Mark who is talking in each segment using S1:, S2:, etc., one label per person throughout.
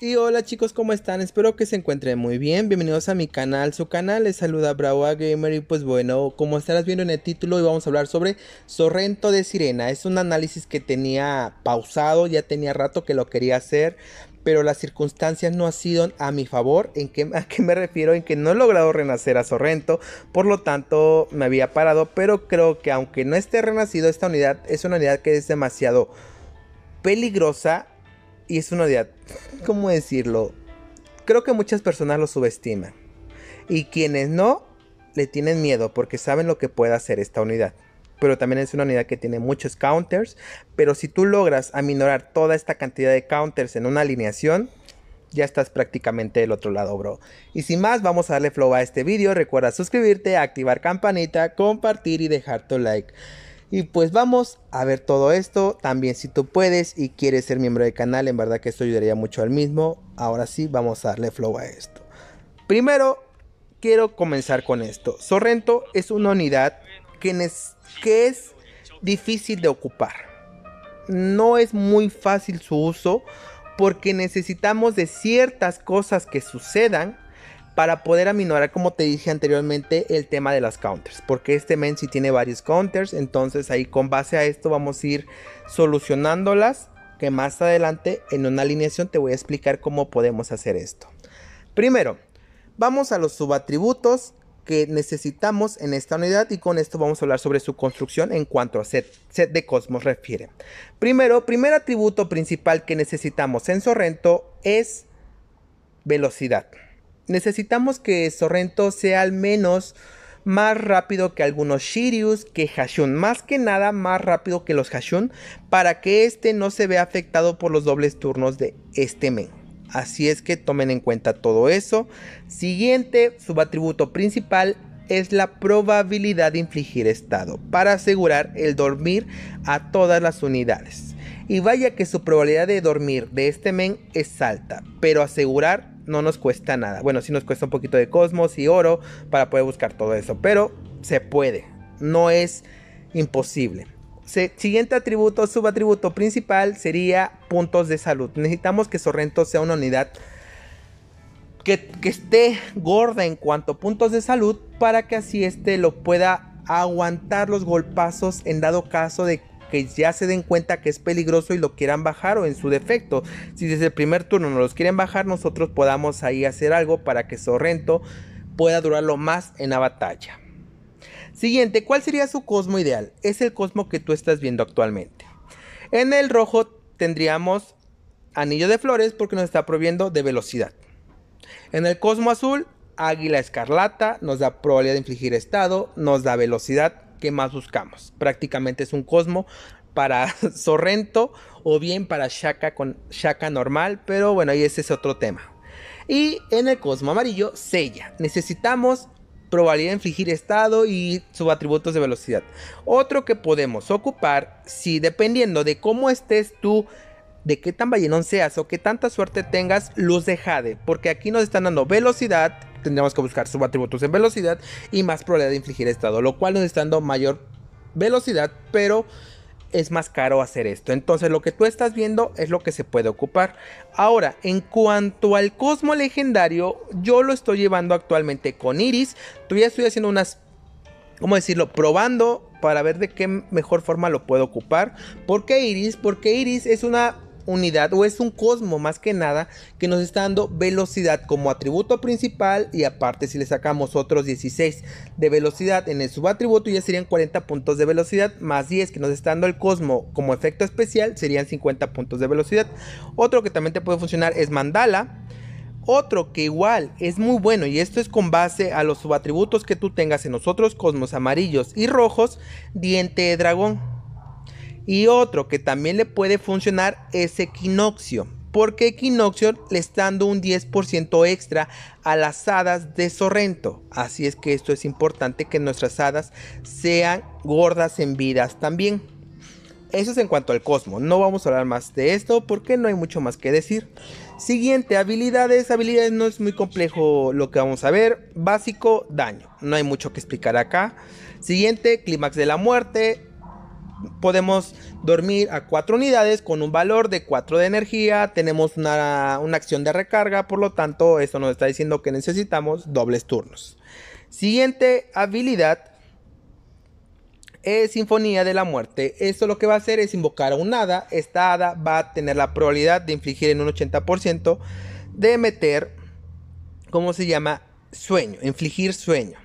S1: Y hola chicos, ¿cómo están? Espero que se encuentren muy bien. Bienvenidos a mi canal. Su canal les saluda Brava Gamer y pues bueno, como estarás viendo en el título, hoy vamos a hablar sobre Sorrento de Sirena. Es un análisis que tenía pausado, ya tenía rato que lo quería hacer, pero las circunstancias no han sido a mi favor. ¿En qué, ¿A qué me refiero? En que no he logrado renacer a Sorrento, por lo tanto me había parado, pero creo que aunque no esté renacido, esta unidad es una unidad que es demasiado peligrosa y es una unidad, ¿cómo decirlo? Creo que muchas personas lo subestiman. Y quienes no, le tienen miedo porque saben lo que puede hacer esta unidad. Pero también es una unidad que tiene muchos counters. Pero si tú logras aminorar toda esta cantidad de counters en una alineación, ya estás prácticamente del otro lado, bro. Y sin más, vamos a darle flow a este vídeo. Recuerda suscribirte, activar campanita, compartir y dejar tu like. Y pues vamos a ver todo esto. También si tú puedes y quieres ser miembro del canal, en verdad que esto ayudaría mucho al mismo. Ahora sí, vamos a darle flow a esto. Primero, quiero comenzar con esto. Sorrento es una unidad que, que es difícil de ocupar. No es muy fácil su uso porque necesitamos de ciertas cosas que sucedan para poder aminorar, como te dije anteriormente, el tema de las counters. Porque este men sí tiene varios counters. Entonces ahí con base a esto vamos a ir solucionándolas. Que más adelante en una alineación te voy a explicar cómo podemos hacer esto. Primero, vamos a los subatributos que necesitamos en esta unidad y con esto vamos a hablar sobre su construcción en cuanto a set, set de cosmos refiere. Primero, primer atributo principal que necesitamos en Sorrento es velocidad necesitamos que Sorrento sea al menos más rápido que algunos Shirius, que Hashun, más que nada más rápido que los Hashun, para que este no se vea afectado por los dobles turnos de este men. Así es que tomen en cuenta todo eso. Siguiente, su atributo principal es la probabilidad de infligir estado, para asegurar el dormir a todas las unidades. Y vaya que su probabilidad de dormir de este men es alta, pero asegurar no nos cuesta nada. Bueno, sí nos cuesta un poquito de cosmos y oro para poder buscar todo eso, pero se puede, no es imposible. siguiente atributo, subatributo principal sería puntos de salud. Necesitamos que Sorrento sea una unidad que, esté gorda en cuanto a puntos de salud para que así este lo pueda aguantar los golpazos en dado caso de que ya se den cuenta que es peligroso y lo quieran bajar o en su defecto, si desde el primer turno no los quieren bajar, nosotros podamos ahí hacer algo para que Sorrento pueda durarlo más en la batalla. Siguiente, ¿cuál sería su cosmo ideal? Es el cosmo que tú estás viendo actualmente. En el rojo tendríamos anillo de flores porque nos está proviendo de velocidad. En el cosmo azul, águila escarlata nos da probabilidad de infligir estado, nos da velocidad más buscamos. Prácticamente es un Cosmo para Sorrento o bien para Shaka con Shaka normal, pero bueno, ahí ese es otro tema. Y en el Cosmo amarillo, Sella. Necesitamos probabilidad de infligir estado y subatributos de velocidad. Otro que podemos ocupar si dependiendo de cómo estés tú de qué tan ballenón seas o qué tanta suerte tengas, luz de Jade. Porque aquí nos están dando velocidad, tendríamos que buscar subatributos en velocidad y más probabilidad de infligir estado, lo cual nos está dando mayor velocidad, pero es más caro hacer esto. Entonces lo que tú estás viendo es lo que se puede ocupar. Ahora, en cuanto al Cosmo Legendario, yo lo estoy llevando actualmente con Iris. Todavía estoy haciendo unas, ¿cómo decirlo? Probando para ver de qué mejor forma lo puedo ocupar. ¿Por qué Iris? Porque Iris es una unidad o es un cosmo más que nada que nos está dando velocidad como atributo principal y aparte si le sacamos otros 16 de velocidad en el subatributo ya serían 40 puntos de velocidad más 10 que nos está dando el cosmo como efecto especial serían 50 puntos de velocidad. Otro que también te puede funcionar es mandala. Otro que igual es muy bueno y esto es con base a los subatributos que tú tengas en los otros cosmos amarillos y rojos diente de dragón y otro que también le puede funcionar es Equinoccio. Porque Equinoccio le está dando un 10% extra a las hadas de Sorrento. Así es que esto es importante que nuestras hadas sean gordas en vidas también. Eso es en cuanto al cosmo. No vamos a hablar más de esto porque no hay mucho más que decir. Siguiente, habilidades. Habilidades no es muy complejo lo que vamos a ver. Básico, daño. No hay mucho que explicar acá. Siguiente, clímax de la muerte podemos dormir a 4 unidades con un valor de 4 de energía. Tenemos una, una acción de recarga, por lo tanto, esto nos está diciendo que necesitamos dobles turnos. Siguiente habilidad es Sinfonía de la Muerte. Esto lo que va a hacer es invocar a un hada. Esta hada va a tener la probabilidad de infligir en un 80% de meter, ¿cómo se llama? Sueño, infligir sueño.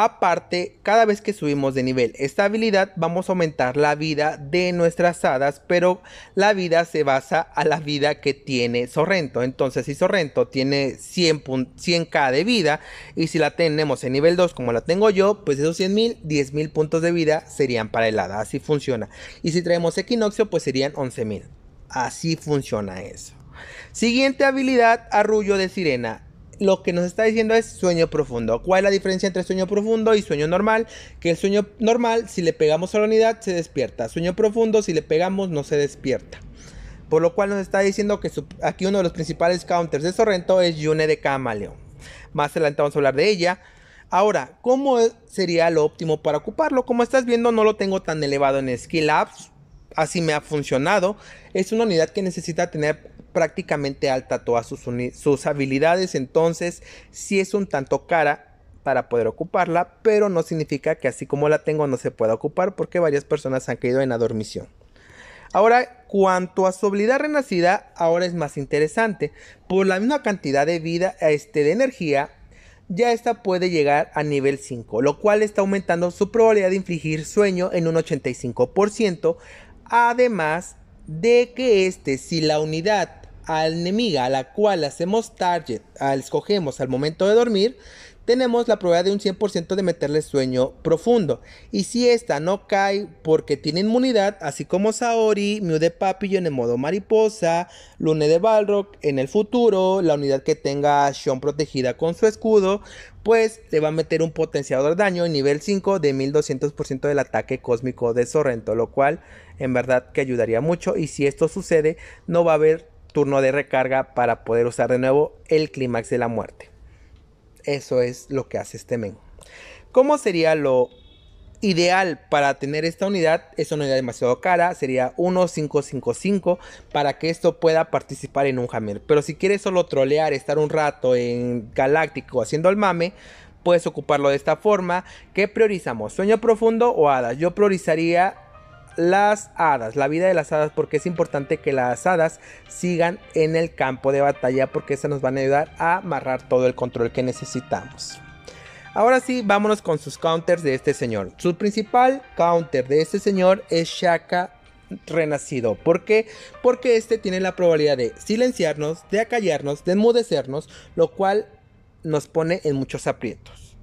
S1: Aparte, cada vez que subimos de nivel esta habilidad, vamos a aumentar la vida de nuestras hadas, pero la vida se basa a la vida que tiene Sorrento. Entonces, si Sorrento tiene 100 100k de vida y si la tenemos en nivel 2 como la tengo yo, pues esos 100.000, 10.000 puntos de vida serían para el hada. Así funciona. Y si traemos Equinoccio, pues serían 11.000. Así funciona eso. Siguiente habilidad, Arrullo de Sirena lo que nos está diciendo es sueño profundo. ¿Cuál es la diferencia entre sueño profundo y sueño normal? Que el sueño normal, si le pegamos a la unidad, se despierta. Sueño profundo, si le pegamos, no se despierta. Por lo cual nos está diciendo que aquí uno de los principales counters de Sorrento es Yune de Camaleon. Más adelante vamos a hablar de ella. Ahora, ¿cómo sería lo óptimo para ocuparlo? Como estás viendo, no lo tengo tan elevado en Skill Apps. Así me ha funcionado. Es una unidad que necesita tener prácticamente alta todas sus, sus habilidades, entonces sí es un tanto cara para poder ocuparla, pero no significa que así como la tengo no se pueda ocupar porque varias personas han caído en adormición. Ahora, cuanto a su habilidad renacida, ahora es más interesante. Por la misma cantidad de vida, este, de energía, ya esta puede llegar a nivel 5, lo cual está aumentando su probabilidad de infligir sueño en un 85%, además de que este, si la unidad a enemiga a la cual hacemos target, al escogemos al momento de dormir, tenemos la probabilidad de un 100% de meterle sueño profundo. Y si esta no cae porque tiene inmunidad, así como Saori, Mew de Papillon en modo mariposa, Lune de Balrog en el futuro, la unidad que tenga Shon protegida con su escudo, pues le va a meter un potenciador de daño en nivel 5 de 1200% del ataque cósmico de Sorrento, lo cual en verdad que ayudaría mucho. Y si esto sucede, no va a haber turno de recarga para poder usar de nuevo el clímax de la muerte. Eso es lo que hace este men. ¿Cómo sería lo ideal para tener esta unidad? Es una unidad demasiado cara, sería 1555 para que esto pueda participar en un hammer. Pero si quieres solo trolear, estar un rato en Galáctico haciendo el mame, puedes ocuparlo de esta forma. ¿Qué priorizamos? ¿Sueño profundo o hadas? Yo priorizaría las hadas, la vida de las hadas, porque es importante que las hadas sigan en el campo de batalla, porque esas nos van a ayudar a amarrar todo el control que necesitamos. Ahora sí, vámonos con sus counters de este señor. Su principal counter de este señor es Shaka renacido. ¿Por qué? Porque este tiene la probabilidad de silenciarnos, de acallarnos, de enmudecernos, lo cual nos pone en muchos aprietos.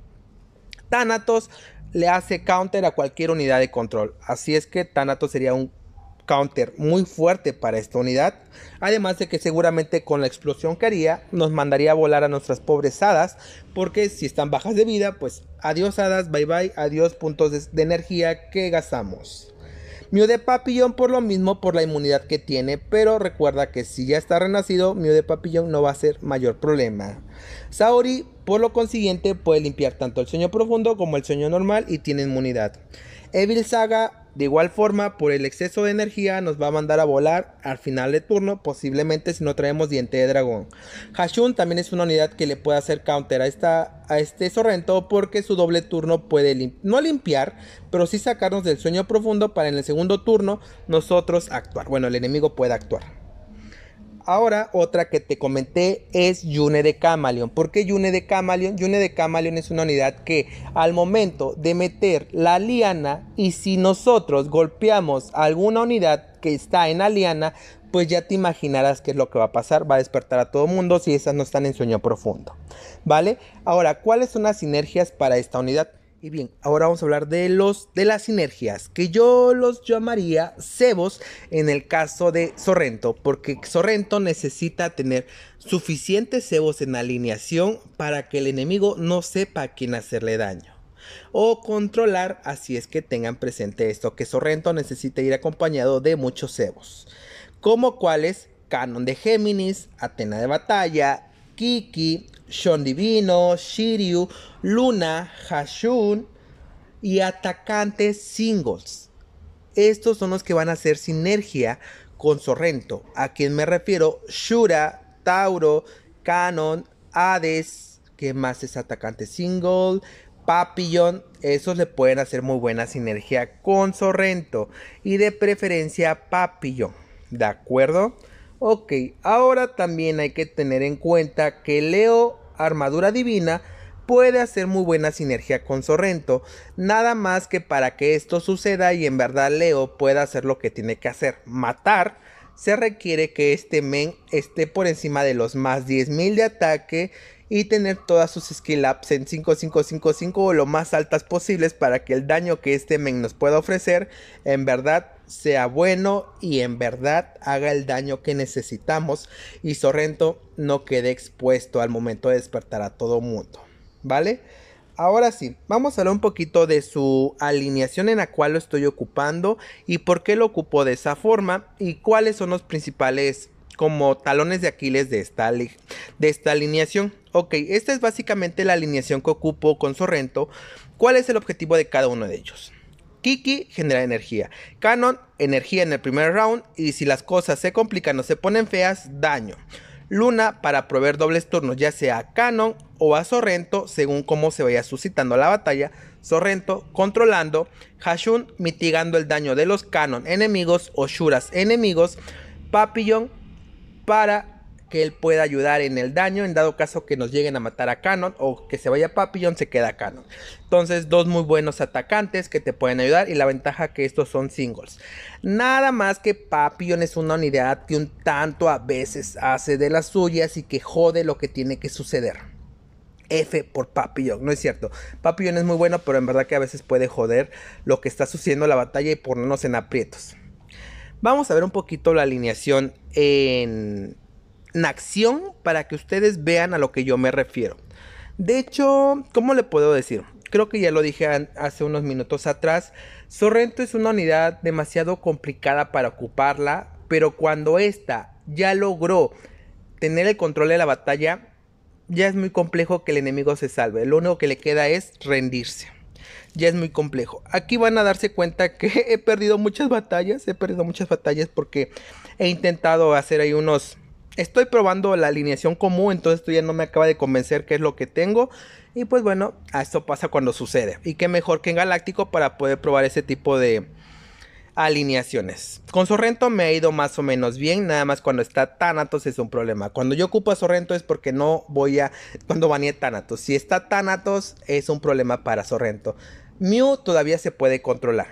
S1: Thanatos le hace counter a cualquier unidad de control. Así es que Thanatos sería un counter muy fuerte para esta unidad. Además de que seguramente con la explosión que haría nos mandaría a volar a nuestras pobres hadas. Porque si están bajas de vida, pues adiós hadas, bye bye, adiós puntos de, energía que gastamos. Mew de Papillon por lo mismo por la inmunidad que tiene, pero recuerda que si ya está renacido, Mew de Papillon no va a ser mayor problema. Saori por lo consiguiente puede limpiar tanto el sueño profundo como el sueño normal y tiene inmunidad. Evil Saga de igual forma por el exceso de energía nos va a mandar a volar al final de turno posiblemente si no traemos diente de dragón. Hashun también es una unidad que le puede hacer counter a, esta, a este Sorrento porque su doble turno puede no limpiar pero sí sacarnos del sueño profundo para en el segundo turno nosotros actuar. Bueno el enemigo puede actuar. Ahora, otra que te comenté es Yune de Camaleon. ¿Por qué Yune de Camaleon? Yune de Camaleon es una unidad que al momento de meter la liana y si nosotros golpeamos alguna unidad que está en la liana, pues ya te imaginarás qué es lo que va a pasar. Va a despertar a todo mundo si esas no están en sueño profundo. ¿Vale? Ahora, ¿cuáles son las sinergias para esta unidad? Y bien, ahora vamos a hablar de los de las sinergias, que yo los llamaría cebos en el caso de Sorrento, porque Sorrento necesita tener suficientes cebos en alineación para que el enemigo no sepa a quién hacerle daño. O controlar, así es que tengan presente esto, que Sorrento necesita ir acompañado de muchos cebos. Como cuáles, Canon de Géminis, Atena de Batalla, Kiki, Shon Divino, Shiryu, Luna, Hashun y atacantes singles. estos son los que van a hacer sinergia con Sorrento. A quien me refiero, Shura, Tauro, Canon, Hades, que más es atacante single, Papillon, esos le pueden hacer muy buena sinergia con Sorrento y de preferencia Papillon, ¿de acuerdo? Ok, ahora también hay que tener en cuenta que Leo Armadura Divina puede hacer muy buena sinergia con Sorrento, nada más que para que esto suceda y en verdad Leo pueda hacer lo que tiene que hacer, matar, se requiere que este men esté por encima de los más 10.000 de ataque y tener todas sus skill ups en 5555 o lo más altas posibles para que el daño que este men nos pueda ofrecer en verdad sea bueno y en verdad haga el daño que necesitamos y Sorrento no quede expuesto al momento de despertar a todo mundo. ¿vale? Ahora sí, vamos a hablar un poquito de su alineación en la cual lo estoy ocupando y por qué lo ocupo de esa forma y cuáles son los principales como talones de Aquiles de esta, de esta alineación. Ok, esta es básicamente la alineación que ocupo con Sorrento. ¿Cuál es el objetivo de cada uno de ellos? Kiki genera energía. Canon, energía en el primer round. Y si las cosas se complican o se ponen feas, daño. Luna para proveer dobles turnos, ya sea a Canon o a Sorrento, según cómo se vaya suscitando la batalla. Sorrento controlando, Hashun mitigando el daño de los Canon enemigos o Shuras enemigos, Papillon para que él pueda ayudar en el daño en dado caso que nos lleguen a matar a Canon o que se vaya Papillon se queda Canon. Entonces dos muy buenos atacantes que te pueden ayudar y la ventaja que estos son singles. Nada más que Papillon es una unidad que un tanto a veces hace de las suyas y que jode lo que tiene que suceder. F por Papillon, no es cierto. Papillon es muy bueno, pero en verdad que a veces puede joder lo que está sucediendo en la batalla y ponernos en aprietos. Vamos a ver un poquito la alineación en acción para que ustedes vean a lo que yo me refiero. De hecho, ¿cómo le puedo decir? Creo que ya lo dije hace unos minutos atrás. Sorrento es una unidad demasiado complicada para ocuparla, pero cuando ésta ya logró tener el control de la batalla, ya es muy complejo que el enemigo se salve. Lo único que le queda es rendirse. Ya es muy complejo. Aquí van a darse cuenta que he perdido muchas batallas. He perdido muchas batallas porque he intentado hacer ahí unos Estoy probando la alineación común, entonces esto ya no me acaba de convencer qué es lo que tengo. Y pues bueno, esto pasa cuando sucede. Y qué mejor que en Galáctico para poder probar ese tipo de alineaciones. Con Sorrento me ha ido más o menos bien, nada más cuando está Thanatos es un problema. Cuando yo ocupo a Sorrento es porque no voy a... Cuando banee Thanatos. Si está Thanatos es un problema para Sorrento. Mew todavía se puede controlar.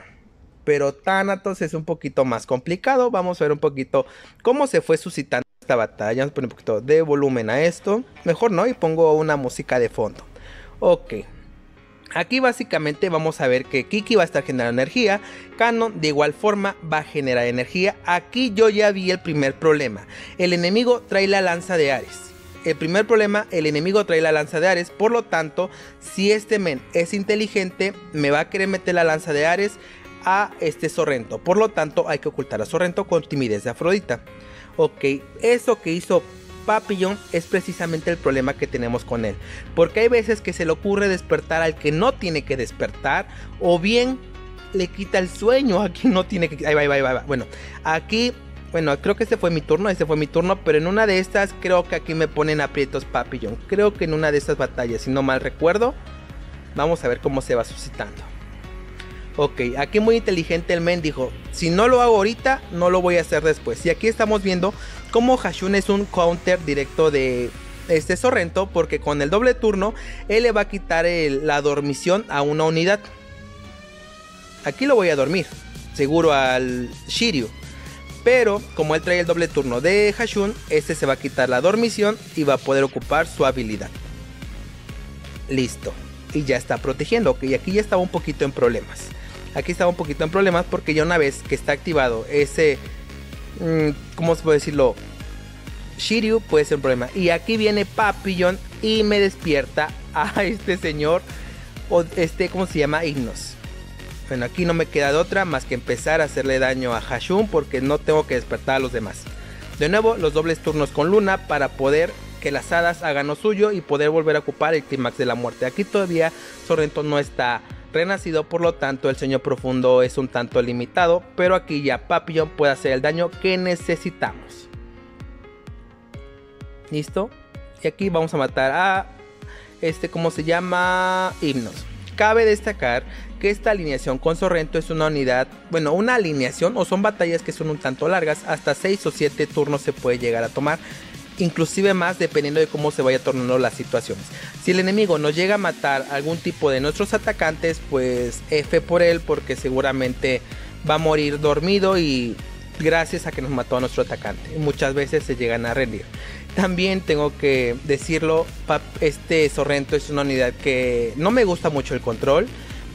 S1: Pero Thanatos es un poquito más complicado. Vamos a ver un poquito cómo se fue suscitando esta batalla. Vamos un poquito de volumen a esto. Mejor no, y pongo una música de fondo. Ok. Aquí básicamente vamos a ver que Kiki va a estar generando energía. Canon de igual forma va a generar energía. Aquí yo ya vi el primer problema. El enemigo trae la lanza de Ares. El primer problema, el enemigo trae la lanza de Ares. Por lo tanto, si este men es inteligente, me va a querer meter la lanza de Ares a este Sorrento. Por lo tanto, hay que ocultar a Sorrento con timidez de Afrodita. Ok, eso que hizo Papillon es precisamente el problema que tenemos con él. Porque hay veces que se le ocurre despertar al que no tiene que despertar. O bien le quita el sueño a quien no tiene que... Ahí va, ahí va, ahí va. Bueno, aquí... Bueno, creo que este fue mi turno, este fue mi turno, pero en una de estas creo que aquí me ponen aprietos Papillon. Creo que en una de estas batallas, si no mal recuerdo, vamos a ver cómo se va suscitando. Ok, aquí muy inteligente el men dijo, si no lo hago ahorita, no lo voy a hacer después. Y aquí estamos viendo cómo Hashun es un counter directo de este Sorrento, porque con el doble turno, él le va a quitar la dormición a una unidad. Aquí lo voy a dormir, seguro al Shiryu. Pero como él trae el doble turno de Hashun, este se va a quitar la dormición y va a poder ocupar su habilidad. Listo. Y ya está protegiendo. Ok, aquí ya estaba un poquito en problemas. Aquí estaba un poquito en problemas porque ya una vez que está activado ese, mm, ¿cómo se puede decirlo? Shiryu puede ser un problema. Y aquí viene Papillon y me despierta a este señor, o este, ¿cómo se llama? Ignos. Bueno, aquí no me queda de otra más que empezar a hacerle daño a Hashun porque no tengo que despertar a los demás. De nuevo, los dobles turnos con Luna para poder que las hadas hagan lo suyo y poder volver a ocupar el clímax de la muerte. Aquí todavía Sorrento no está renacido, por lo tanto el sueño profundo es un tanto limitado, pero aquí ya Papillon puede hacer el daño que necesitamos. ¿Listo? Y aquí vamos a matar a este, ¿cómo se llama? Himnos. Cabe destacar que esta alineación con Sorrento es una unidad, bueno, una alineación o son batallas que son un tanto largas, hasta 6 o 7 turnos se puede llegar a tomar inclusive más dependiendo de cómo se vaya tornando las situaciones. Si el enemigo nos llega a matar algún tipo de nuestros atacantes, pues F por él porque seguramente va a morir dormido y gracias a que nos mató a nuestro atacante. Muchas veces se llegan a rendir. También tengo que decirlo, este Sorrento es una unidad que no me gusta mucho el control,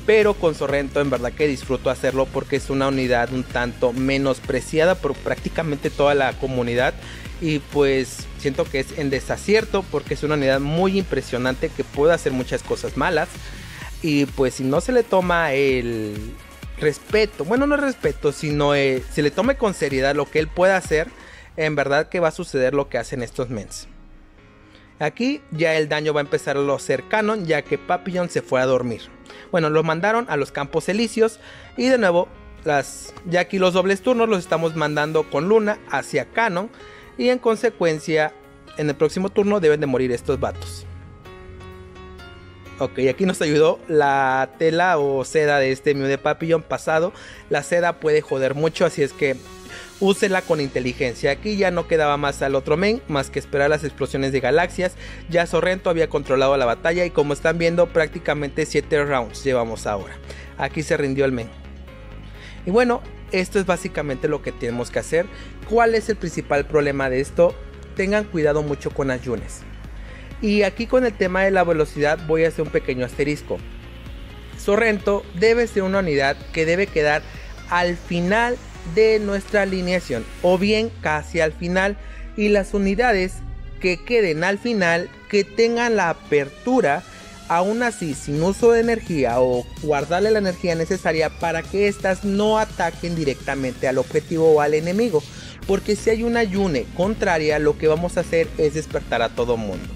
S1: pero con Sorrento en verdad que disfruto hacerlo porque es una unidad un tanto menospreciada por prácticamente toda la comunidad y pues siento que es en desacierto porque es una unidad muy impresionante que puede hacer muchas cosas malas y pues si no se le toma el respeto, bueno no respeto, sino eh, si le tome con seriedad lo que él puede hacer, en verdad que va a suceder lo que hacen estos mens. Aquí ya el daño va a empezar a lo cercano ya que Papillon se fue a dormir. Bueno, lo mandaron a los campos elíseos y de nuevo las, ya aquí los dobles turnos los estamos mandando con Luna hacia Canon y en consecuencia en el próximo turno deben de morir estos vatos. Ok, aquí nos ayudó la tela o seda de este Mew de Papillon pasado. La seda puede joder mucho, así es que úsela con inteligencia. Aquí ya no quedaba más al otro main, más que esperar las explosiones de galaxias. Ya Sorrento había controlado la batalla y como están viendo prácticamente 7 rounds llevamos ahora. Aquí se rindió el main. Y bueno, esto es básicamente lo que tenemos que hacer. ¿Cuál es el principal problema de esto? Tengan cuidado mucho con ayunes. Y aquí con el tema de la velocidad voy a hacer un pequeño asterisco. Sorrento debe ser una unidad que debe quedar al final de nuestra alineación o bien casi al final y las unidades que queden al final que tengan la apertura aún así sin uso de energía o guardarle la energía necesaria para que éstas no ataquen directamente al objetivo o al enemigo. Porque si hay una Yune contraria, lo que vamos a hacer es despertar a todo mundo.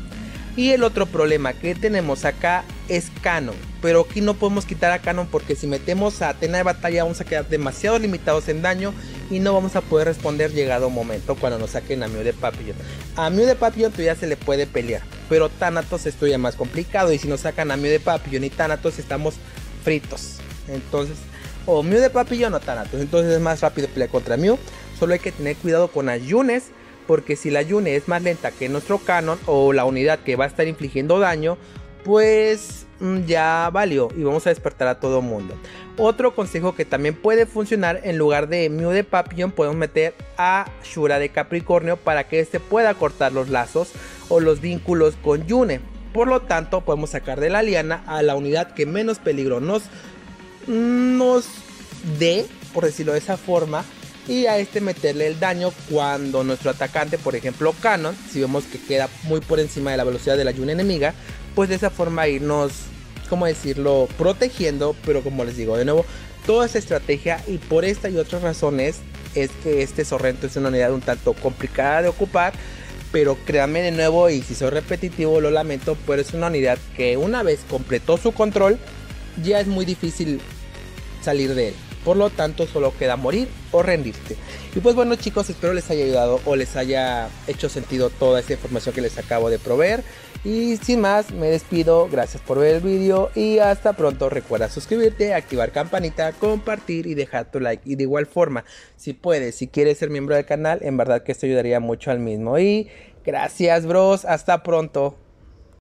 S1: Y el otro problema que tenemos acá es Canon. Pero aquí no podemos quitar a Canon porque si metemos a Atena de batalla vamos a quedar demasiado limitados en daño y no vamos a poder responder llegado un momento cuando nos saquen a Mew de Papillon. A Mew de Papillon todavía se le puede pelear, pero Thanatos esto ya más complicado y si nos sacan a Mew de Papillon y Thanatos estamos fritos. Entonces, o Mew de Papillon o Thanatos, entonces es más rápido pelear contra Mew. Solo hay que tener cuidado con Ayunes porque si la Yune es más lenta que nuestro canon o la unidad que va a estar infligiendo daño, pues mm, ya valió y vamos a despertar a todo mundo. Otro consejo que también puede funcionar en lugar de Mew de Papillon podemos meter a Shura de Capricornio para que este pueda cortar los lazos o los vínculos con Yune. Por lo tanto podemos sacar de la liana a la unidad que menos peligro nos, nos dé, por decirlo de esa forma, y a este meterle el daño cuando nuestro atacante, por ejemplo Canon, si vemos que queda muy por encima de la velocidad de la Yune enemiga, pues de esa forma irnos, como decirlo, protegiendo, pero como les digo, de nuevo, toda esa estrategia y por esta y otras razones es que este Sorrento es una unidad un tanto complicada de ocupar, pero créanme de nuevo y si soy repetitivo lo lamento, pero es una unidad que una vez completó su control, ya es muy difícil salir de él. Por lo tanto, solo queda morir o rendirte. Y pues bueno chicos, espero les haya ayudado o les haya hecho sentido toda esta información que les acabo de proveer. Y sin más, me despido. Gracias por ver el vídeo y hasta pronto. Recuerda suscribirte, activar campanita, compartir y dejar tu like. Y de igual forma, si puedes, si quieres ser miembro del canal, en verdad que esto ayudaría mucho al mismo. Y gracias bros, hasta pronto.